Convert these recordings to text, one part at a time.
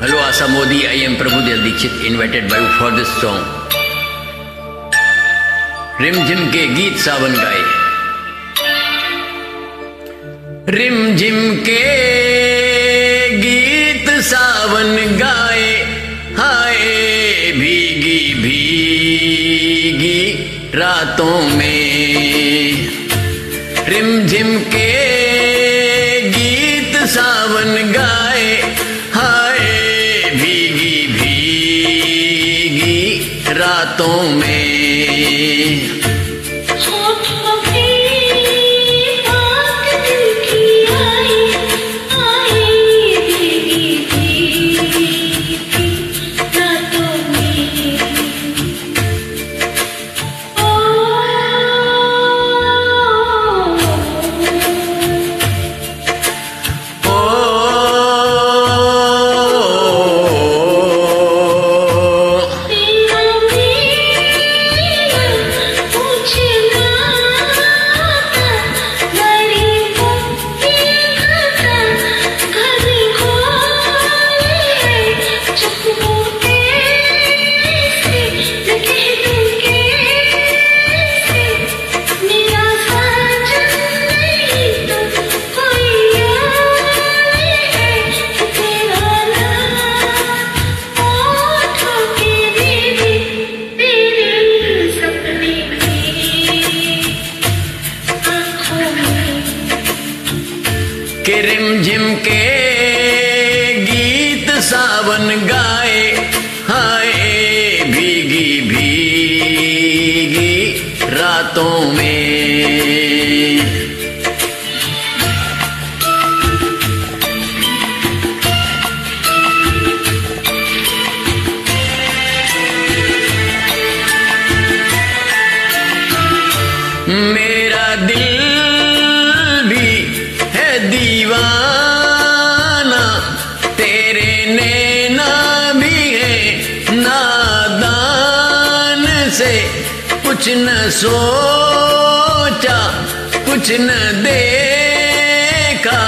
Hello Asha Modi I am Prabhu Dev Dikshit invited by for this song rim झिम के गीत सावन गाए rim झिम के गीत सावन गाए हाय भीगी भीगी रातों में रिम झिम के गीत सावन गाए रातों में। के रिम झिम के गीत सावन गाए हाय भीगी भीगी रातों में। दीवाना, तेरे नैना भी है नादान से। कुछ न सोचा, कुछ न देखा,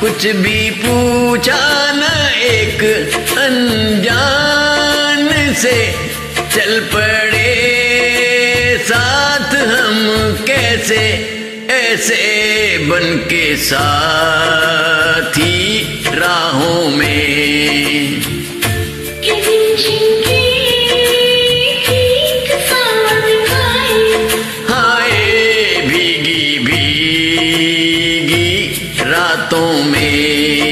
कुछ भी पूछा न एक अनजान से। चल पड़े साथ हम कैसे? ऐसे बन के साथी राहों में। हाय भीगी भीगी रातों में।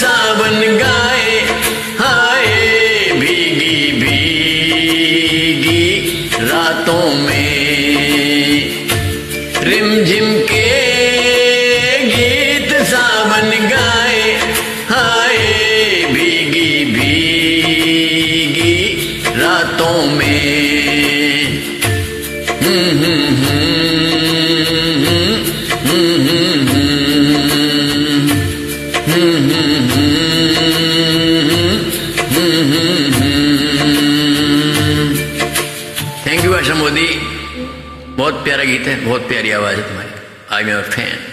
सावन गाए हाय भीगी भीगी रातों में। रिम झिम के गीत सावन गाए हाय भीगी भीगी रातों में। हम्म, हम्म, हम्म, आशा मोदी बहुत प्यारा गीत है बहुत प्यारी आवाज़ है तुम्हारी। I am fan